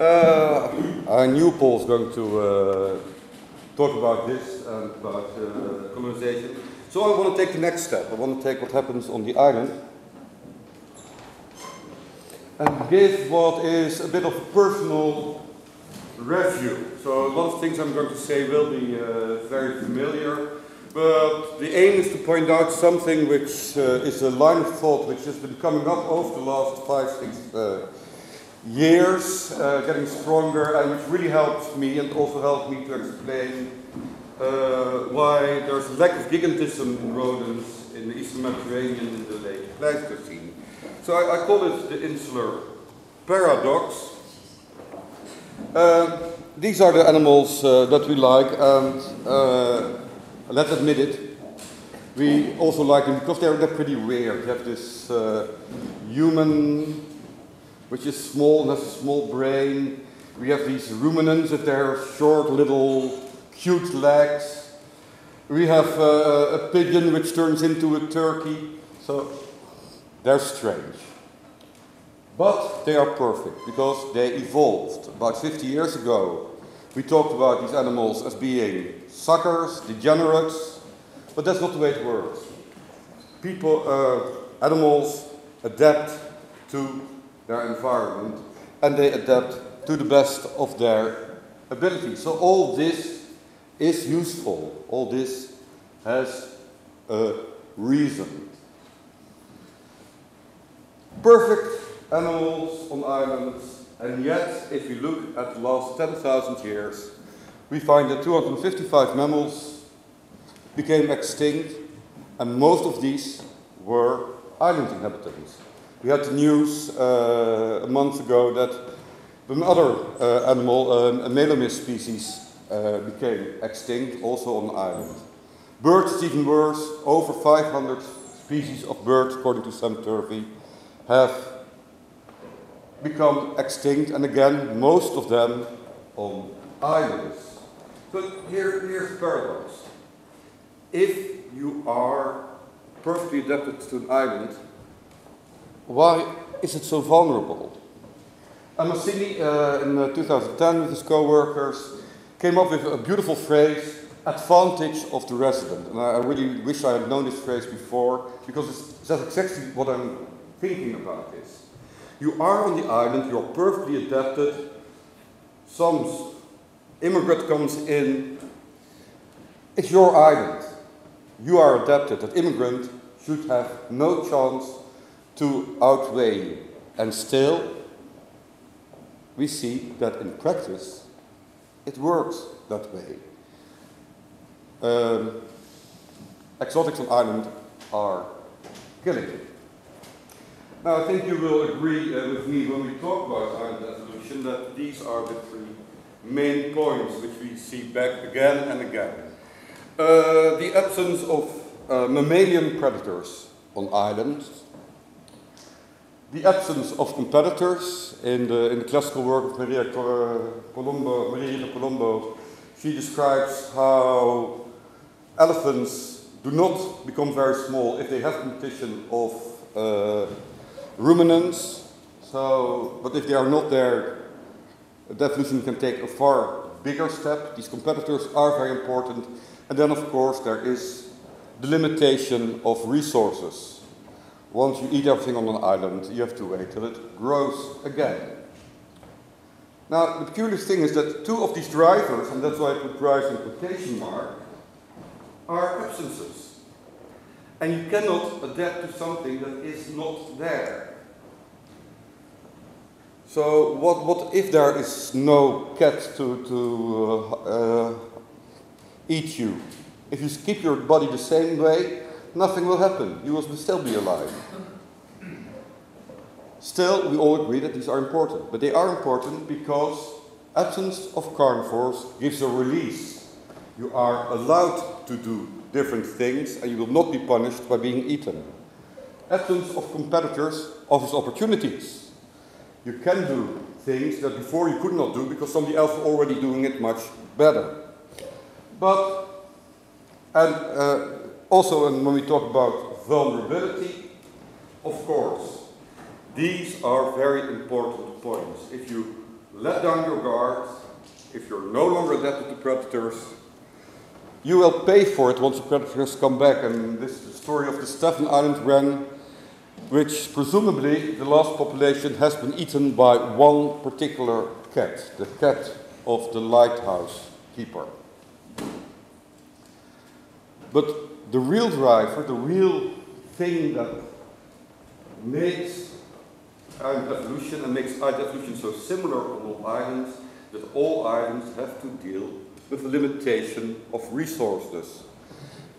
Uh, I knew Paul's going to uh, talk about this and about uh, colonization. So I want to take the next step. I want to take what happens on the island and give what is a bit of a personal review. So a lot of things I'm going to say will be uh, very familiar, but the aim is to point out something which uh, is a line of thought which has been coming up over the last five, six uh, years, uh, getting stronger, and which really helped me and also helped me to explain uh, why there's a lack of gigantism in rodents in the Eastern Mediterranean in the late Pleistocene. So I, I call it the insular paradox. Uh, these are the animals uh, that we like, and uh, let's admit it, we also like them because they're, they're pretty rare. You have this uh, human which is small and has a small brain. We have these ruminants with their short little cute legs. We have uh, a pigeon which turns into a turkey. So they're strange. But they are perfect because they evolved. About 50 years ago, we talked about these animals as being suckers, degenerates, but that's not the way it works. People, uh, animals adapt to their environment and they adapt to the best of their ability. So all this is useful. All this has a reason. Perfect animals on islands, and yet, if we look at the last 10,000 years, we find that 255 mammals became extinct, and most of these were island inhabitants. We had the news uh, a month ago that another uh, animal, um, a Melomys species, uh, became extinct also on the island. Birds, even worse, over 500 species of birds, according to Sam Turvey, have become extinct, and again, most of them on islands. So here, here's the paradox. If you are perfectly adapted to an island, why is it so vulnerable? Amassini, uh, in uh, 2010 with his co-workers, came up with a beautiful phrase, advantage of the resident. And I, I really wish I had known this phrase before, because that's exactly what I'm thinking about this. You are on the island, you're perfectly adapted, some immigrant comes in, it's your island. You are adapted. That immigrant should have no chance to outweigh. And still, we see that in practice, it works that way. Um, exotics on island are killing. Now, I think you will agree uh, with me when we talk about island evolution that these are the three main points which we see back again and again. Uh, the absence of uh, mammalian predators on islands, the absence of competitors in the, in the classical work of Maria Palombo, Maria Palombo, she describes how elephants do not become very small if they have competition of uh, ruminants. So, but if they are not there, evolution can take a far bigger step. These competitors are very important. And then, of course, there is the limitation of resources. Once you eat everything on an island, you have to wait till it grows again. Now, the peculiar thing is that two of these drivers, and that's why I put drives in quotation mark, are absences. And you cannot adapt to something that is not there. So, what, what if there is no cat to, to uh, uh, eat you? If you keep your body the same way, nothing will happen. You will still be alive. Still, we all agree that these are important. But they are important because absence of carnivores gives a release. You are allowed to do different things and you will not be punished by being eaten. Absence of competitors offers opportunities. You can do things that before you could not do because somebody else was already doing it much better. But, and uh, also when we talk about vulnerability, of course, these are very important points. If you let down your guard, if you're no longer adapted to predators, you will pay for it once the predators come back. And this is the story of the Stephens Island wren, which presumably the last population has been eaten by one particular cat, the cat of the lighthouse keeper. But the real driver, the real thing that makes island evolution and makes island evolution so similar on all islands, that all islands have to deal with the limitation of resources.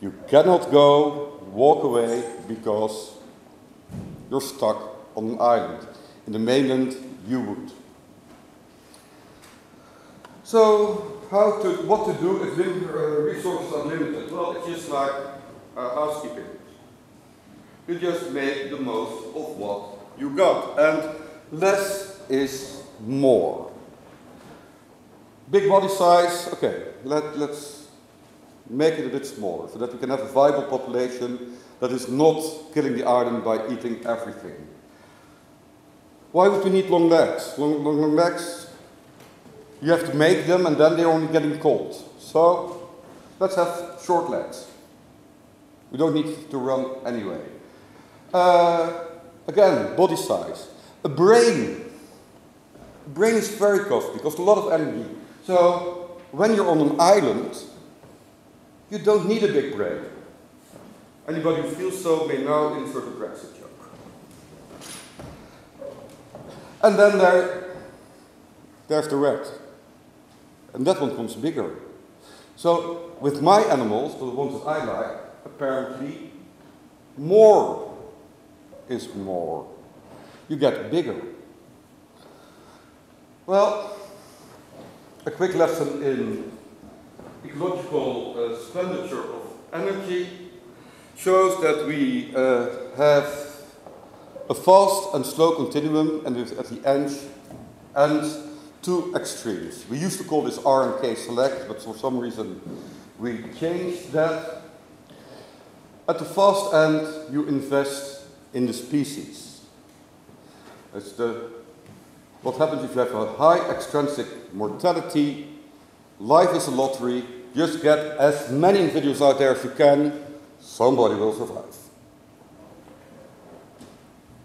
You cannot go, walk away, because you're stuck on an island. In the mainland, you would. So, how to, what to do if uh, resources are limited? Well, it's just like uh, housekeeping. You just make the most of what you got, and less is more. Big body size, okay, let, let's make it a bit smaller so that we can have a viable population that is not killing the island by eating everything. Why would we need long legs? Long, long, long legs, you have to make them and then they're only getting cold. So let's have short legs. We don't need to run anyway. Uh, again, body size. A brain. A brain is very costly, costs a lot of energy. So when you're on an island, you don't need a big brain. Anybody who feels so may now insert a Brexit joke. And then there, there's the rat. And that one comes bigger. So with my animals, the ones that I like, apparently more is more. You get bigger. Well, a quick lesson in ecological uh, expenditure of energy shows that we uh, have a fast and slow continuum and at the end and two extremes. We used to call this R and K select, but for some reason we changed that. At the fast end, you invest in the species. It's the, what happens if you have a high extrinsic mortality, life is a lottery, just get as many individuals out there as you can, somebody will survive.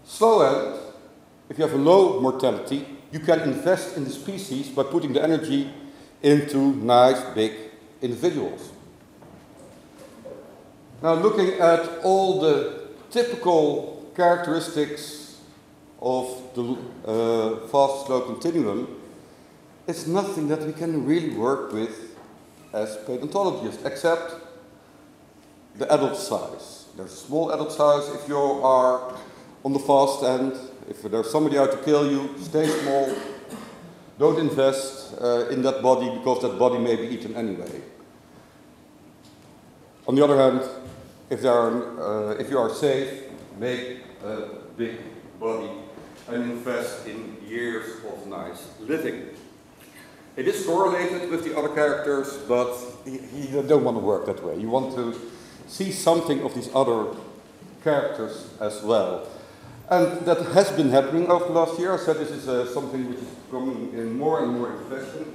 Slow end, if you have a low mortality, you can invest in the species by putting the energy into nice big individuals. Now looking at all the typical characteristics of the uh, fast slow continuum, it's nothing that we can really work with as paleontologists, except the adult size. There's a small adult size if you are on the fast end. If there's somebody out to kill you, stay small. Don't invest uh, in that body because that body may be eaten anyway. On the other hand, if, are, uh, if you are safe, make a big body and invest in years of nice living. It is correlated with the other characters, but you don't want to work that way. You want to see something of these other characters as well. And that has been happening over the last year. I said this is uh, something which is coming in more and more in fashion.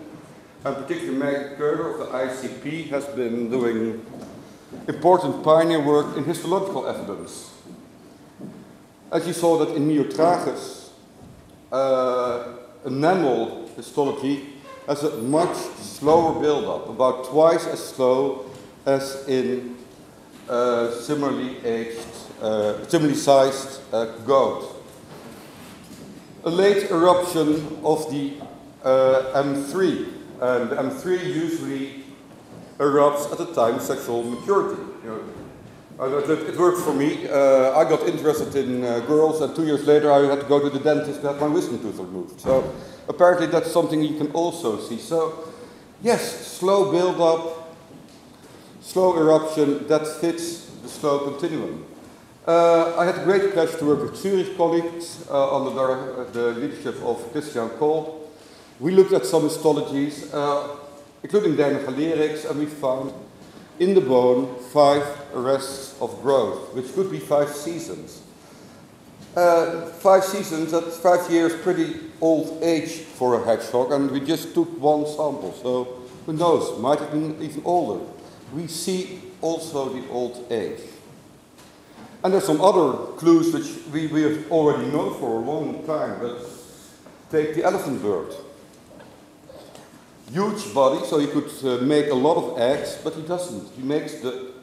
And particularly Meike Köhler of the ICP has been doing important pioneer work in histological evidence. As you saw that in Myotragus, uh, enamel histology has a much slower build-up, about twice as slow as in uh, similarly aged uh, similarly sized uh, goat. A late eruption of the uh, M3. And the M3 usually erupts at the time of sexual maturity. You know, it, worked for me. Uh, I got interested in girls, and two years later I had to go to the dentist to have my wisdom tooth removed. So apparently that's something you can also see. So yes, slow build-up, slow eruption, that fits the slow continuum. Uh, I had great pleasure to work with Zurich colleagues uh, under the, the, leadership of Christian Kolb. We looked at some histologies, uh, including Deinogalerix, and we found in the bone five arrests of growth, which could be five seasons. Uh, five seasons, that's five years, pretty old age for a hedgehog, and we just took one sample, so who knows, might have been even older. We see also the old age. And there's some other clues which we, we have already known for a long time, but take the elephant bird. Huge body, so he could uh, make a lot of eggs, but he doesn't. He makes the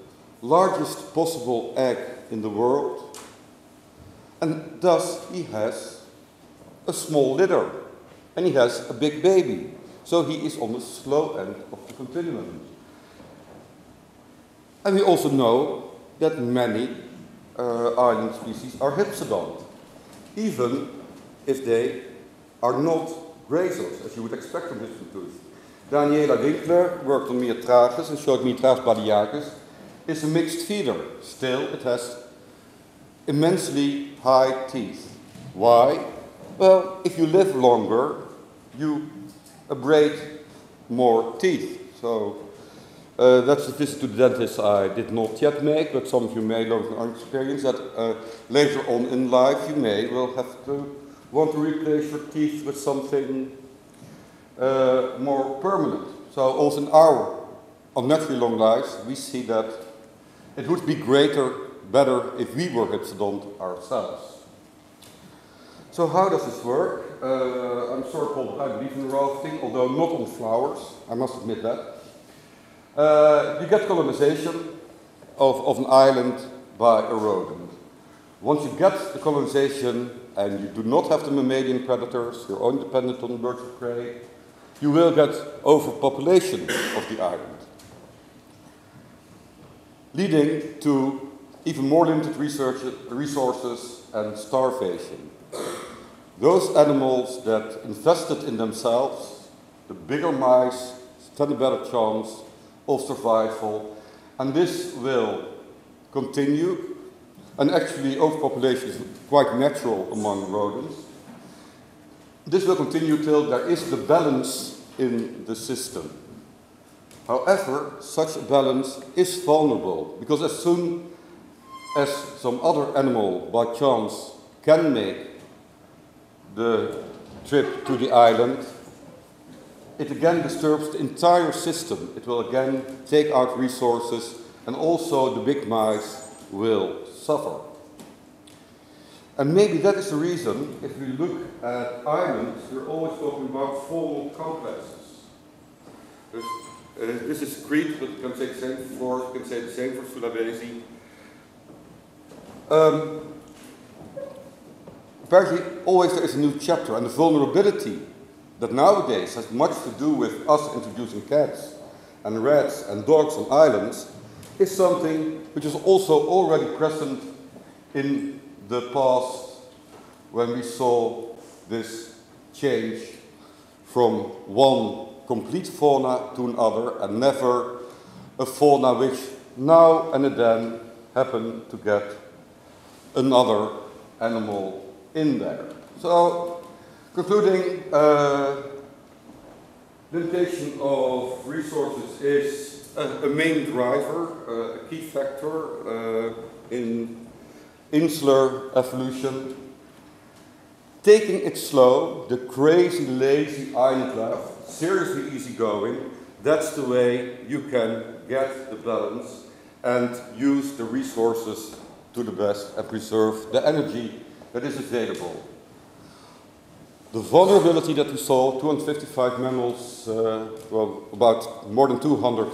largest possible egg in the world, and thus he has a small litter, and he has a big baby. So he is on the slow end of the continuum. And we also know that many uh, island species are hypsodont, even if they are not grazers, as you would expect from tooth. Daniela Winkler worked on Myotragus and showed Myotragus balearicus is a mixed feeder. Still, it has immensely high teeth. Why? Well, if you live longer, you abrade more teeth. So uh, that's a visit to the dentist I did not yet make, but some of you may our experience that uh, later on in life you may well have to want to replace your teeth with something uh, more permanent. So also in our unnaturally long lives, we see that it would be greater, better if we were hypsodont ourselves. So how does this work? Uh, I'm sorry, Paul, I believe in rafting, although not on flowers, I must admit that. Uh, you get colonization of, of an island by a rodent. Once you get the colonization and you do not have the mammalian predators, you're only dependent on birds of prey, you will get overpopulation of the island, leading to even more limited research, resources and starvation. Those animals that invested in themselves, the bigger mice, stand a better chance of survival, and this will continue. And actually, overpopulation is quite natural among rodents. This will continue till there is the balance in the system. However, such a balance is vulnerable because as soon as some other animal by chance can make the trip to the island, it again disturbs the entire system. It will again take out resources and also the big mice will suffer. And maybe that is the reason, if we look at islands, we're always talking about faunal complexes. uh, this is Crete, but you can say the same for, you can say the same for Sulawesi. Um, apparently, always there is a new chapter, and the vulnerability that nowadays has much to do with us introducing cats and rats and dogs on islands is something which is also already present in the past when we saw this change from one complete fauna to another and never a fauna which now and then happen to get another animal in there. So Concluding, uh, limitation of resources is a, a main driver, uh, a key factor uh, in insular evolution. Taking it slow, the crazy, lazy island seriously easygoing, that's the way you can get the balance and use the resources to the best and preserve the energy that is available. The vulnerability that we saw, 255 mammals, uh, well, about more than 200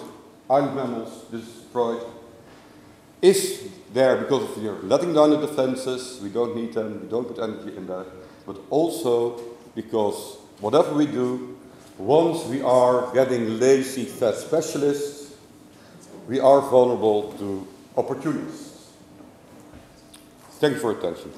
island mammals destroyed, is there because we are letting down the defenses, we don't need them, we don't put energy in there, but also because whatever we do, once we are getting lazy fat specialists, we are vulnerable to opportunists. Thank you for attention.